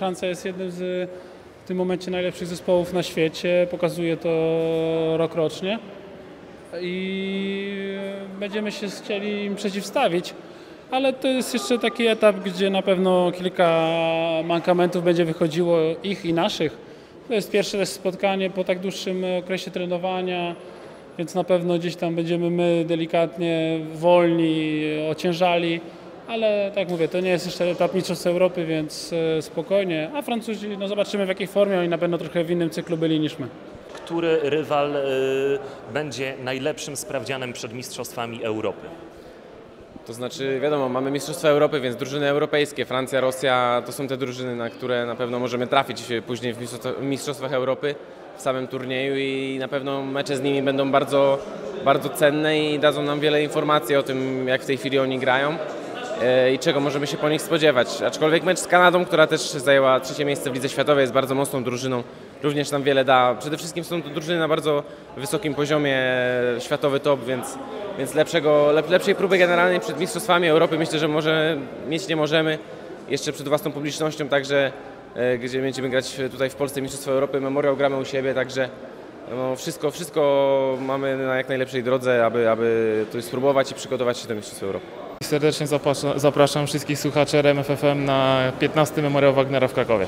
Francja jest jednym z w tym momencie najlepszych zespołów na świecie, pokazuje to rokrocznie i będziemy się chcieli im przeciwstawić, ale to jest jeszcze taki etap, gdzie na pewno kilka mankamentów będzie wychodziło ich i naszych. To jest pierwsze spotkanie po tak dłuższym okresie trenowania, więc na pewno gdzieś tam będziemy my delikatnie wolni, ociężali, ale tak jak mówię, to nie jest jeszcze etap Mistrzostw Europy, więc e, spokojnie. A Francuzi, no zobaczymy w jakiej formie, oni na pewno trochę w innym cyklu byli niż my. Który rywal y, będzie najlepszym sprawdzianem przed Mistrzostwami Europy? To znaczy, wiadomo, mamy Mistrzostwa Europy, więc drużyny europejskie, Francja, Rosja to są te drużyny, na które na pewno możemy trafić później w Mistrzostwa- w Mistrzostwach Europy w samym turnieju i na pewno mecze z nimi będą bardzo, bardzo cenne i dadzą nam wiele informacji o tym, jak w tej chwili oni grają i czego możemy się po nich spodziewać. Aczkolwiek mecz z Kanadą, która też zajęła trzecie miejsce w Lidze Światowej, jest bardzo mocną drużyną, również nam wiele da. Przede wszystkim są to drużyny na bardzo wysokim poziomie, światowy top, więc, więc lepszego, lep, lepszej próby generalnej przed Mistrzostwami Europy myślę, że może mieć nie możemy. Jeszcze przed własną publicznością, także e, gdzie będziemy grać tutaj w Polsce Mistrzostwa Europy, Memoriał gramy u siebie, także no, wszystko, wszystko mamy na jak najlepszej drodze, aby, aby tu spróbować i przygotować się do Mistrzostw Europy. Serdecznie zapraszam, zapraszam wszystkich słuchaczy RMF FM na 15 Memoriał Wagnera w Krakowie.